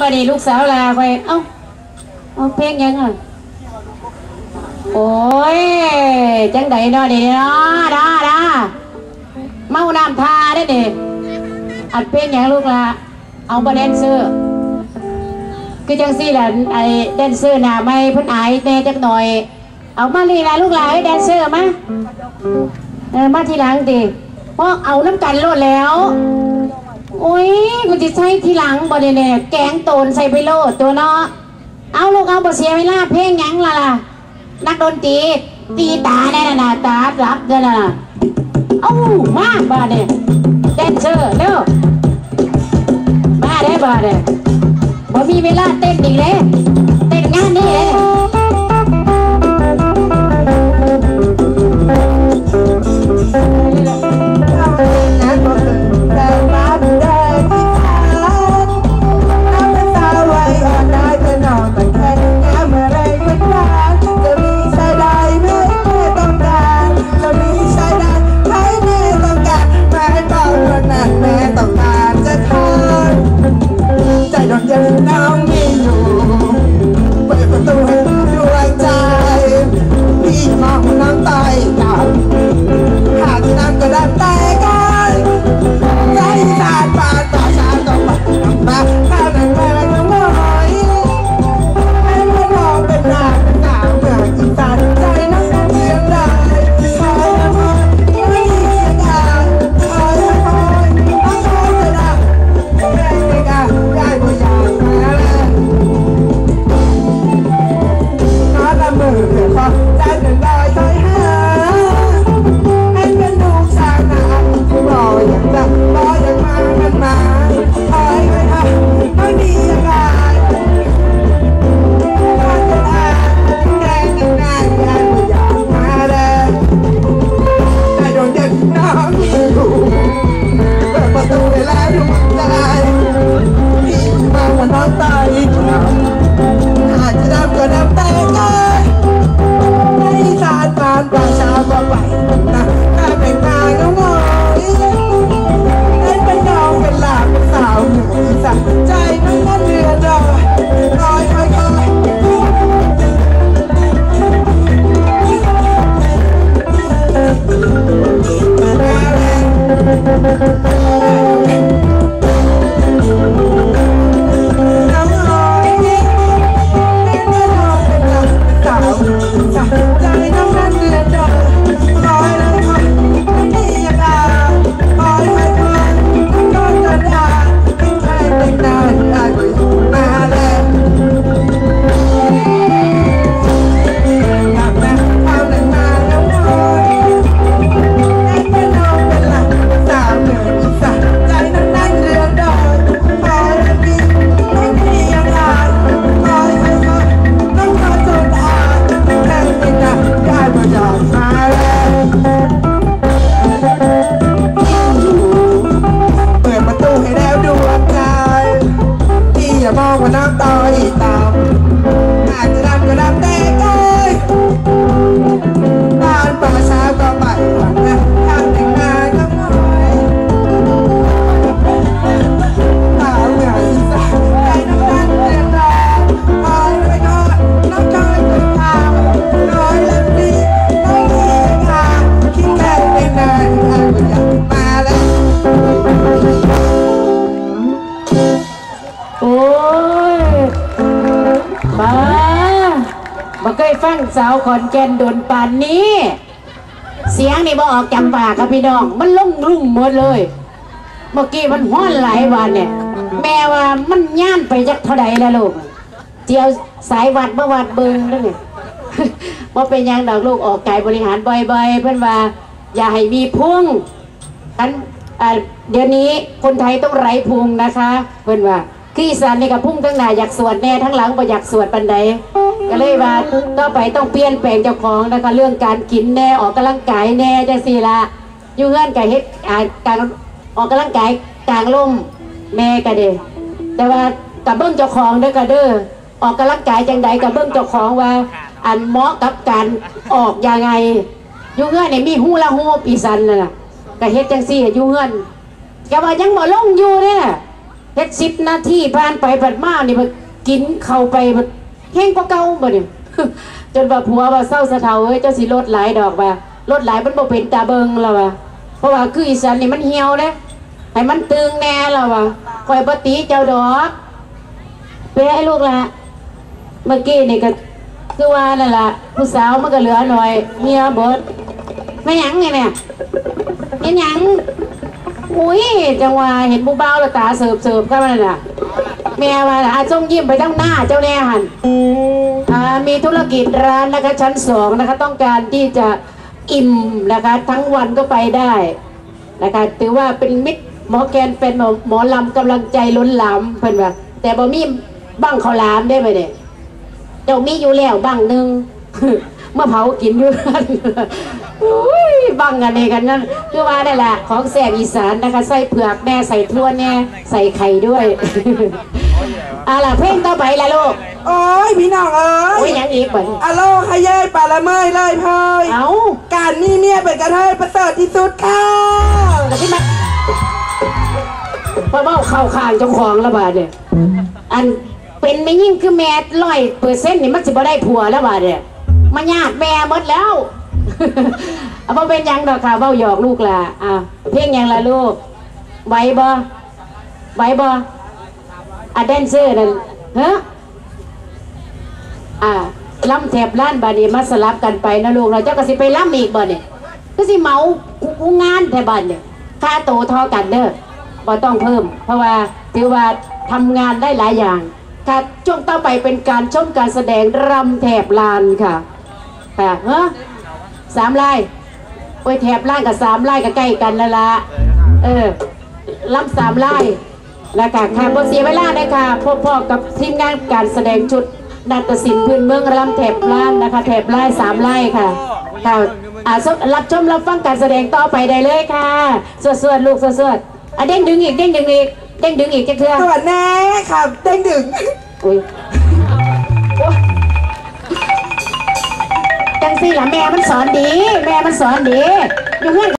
บัดนี้ลูกสาวลาไปเอ้าเอาเพลงยังอะโอ้ยจังไดเนาะเดี๋ยวเนาะดาดาเมาน้ำทาได้เด็อัดเพลงยังลูกละเอาบะแดนเซอร์คือจังซี่แหละไอ้แดนเซอร์หน้าไม่พิ่นอายแน่จักหน่อย เอามาลีละลูกหลานแดนเซอร์มาเออมาทีหลังดิเพราะเอาน้ำกันโลดแล้ว โอ้ยกูจะใช้ทีหลังบ่เนี่ยเนี่ยแกงโตนใส่ไปโลดตัวเนาะเอาลูกเอาบ่เสียเวลาเพลงยังล่ะล่ะ นักดนตรีตีตาแน่น่ะตารับเด้อน่ะเอ้ามาบ้าเนี่ยแดนเซอร์เร็วมาได้บ้าเนี่ยบ่มีเวลาเต้นอีกเลยเต้นงานนี่เลย เคยฟังสาวขอนแก่นโดนปานนี้ เสียงนี่บ่ออกจำปากครับพี่น้อง มันลุ่งลุ่งหมดเลย เมื่อกี้มันห้อนหลายวันเนี่ย แม่ว่ามันย่านไปจักเท่าใดแล้วลูกเจียวสายวัดเมื่วัดเบิงนั่นไงว่าเป็นยังดอกลูกออกไกายบริหารบ่อยๆ เพื่อนว่า อย่าให้มีพุ่งอันเดี๋ยวนี้คนไทยต้องไร้พุงนะคะ เพื่อนว่า คืออีสานนี่กับพุ่งทั้งหน้าอยากสวดแน่ทั้งหลังบ่อยากสวดปันใดก็เลยว่าต่อไปต้องเปลี่ยนแปลงเจ้าของนะคะเรื่องการกินแน่ออกกำลังกายแน่จังสี่ละอยู่เงื่อนไก่เฮ็ดอ่าการออกกำลังกายกลางร่มแม่ก็เด้แต่ว่ากับเบิ้งเจ้าของเด้อก็เด้อออกกำลังกายจังใดกับเบิ้งเจ้าของว่า อันเหมาะกับการออกยังไงอยู่เงื่อนเนี่ยมีหูละหูปีสันน่ะนะก็เฮ็ดจังสี่อยู่เงื่อนก็ว่ายังบ่ลงอยู่เนี่ย ฮ็ดสิบนาทีผ่านไปผัดมานี่บ่กินเข้าไปบ่แห้งกว่าเก่าบ่นี่จนว่าผัวว่าเศร้าสะเทาเอ้ยเจ้าสิลดหลายดอกว่าลดหลายมันบ่เป็นตาเบิงแล้วว่าเพราะว่าคืออีสานนี่มันเหี่ยวเด้ให้มันตึงแน่แล้วว่าคอยบ่ตีเจ้าดอกไปให้ลูกละเมื่อกี้นี่ก็คือว่านั่นล่ะผู้สาวมันก็เหลือหน่อยเมียเบิดไม่ยังไงเนี่ยเห็นหยัง อุ้ยจังหวะเห็นผู้เบาแล้วตาเสิร์ฟเสิร์ฟเข้ามาน่ะแม่มาอาจงยิ้มไปทั้งหน้าเจ้าแน่หันอ่ามีธุรกิจร้านนะคะชั้นสองนะคะต้องการที่จะอิ่มนะคะ ทั้งวันก็ไปได้นะคะถือว่าเป็นมิตรหมอแกนเป็นหมอหมอลำกำลังใจล้นหลามเพิ่นว่าแต่บ่มีบ้างเขาวหลามได้ไหมเนี่ยเจ้ามีอยู่แล้วบ้างหนึ่ง เมื่อเผากินอยู่นั่นอุ้ยบังกันเองกันนั่นคือว่าได้แหละของแสบอีสานนะคะใส่เผือกแน่ใส่ทั่วแน่ใส่ไข่ด้วยเอาล่ะเพลงต่อไปละลูกโอ้ยพี่น้องเอ้โอ้ยยยังอีกบ่นี่อะโลขยายปลาละเมยเลยเพยเอาการมีเมียเป็นกระเทยประเสริฐที่สุดค่ะแต่ที่มันเพราะว่าเข้าข้างเจ้าของแล้วบาดเนี่ยอันเป็นไม่ยิ่งคือแม่ร้อยเปอร์เซ็นต์นี่มันสิบ่ได้ผัวแล้วบาดเนี่ย มาญาติแม่หมดแล้วเอาเป็นยังดอกค่ะเบ้าหยอกลูกล่ะอะเพลงยังล่ะลูกไหวบ่ไหวบ่อะแดนเซอร์นั่นฮะอะล่ำแถบล้านบาดนี้มาสลับกันไปนะลูกเราเจ้าก็สิไปล่ำอีกบ่เนี่ยก็สิเมากูงานแต่บัดเนี่ยค่าโตเทอกันเด้อบ่ต้องเพิ่ม เพราะว่าถือว่าทำงานได้หลายอย่างค่ะช่วงต่อไปเป็นการชมการแสดงรำแถบลานค่ะ ค่ะเฮ้อสามไร่โอ้ยแถบไร่กับสามไร่ก็ใกล้กันแล้วละเออลำสามไร่แล้วค่ะค่ะบนเสียเวลาเลยค่ะพบพ่อกับทีมงานการแสดงชุดนาฏศิลป์พื้นเมืองลำแถบล้านนะคะ แถบไร่สามไร่ค่ะค่ะอ่าสรับชมรับฟังการแสดงต่อไปได้เลยค่ะสวดสวดๆลูกสวดสวดๆอะเด้งดึงอีกเด้งดึงอีกเด้งดึงอีกจะเถื่อสวัสดีแน่ค่ะเด้งดึงอุ้ย สิล่ะแม่มันสอนดี แม่มันสอนดีอยู่เพื่อน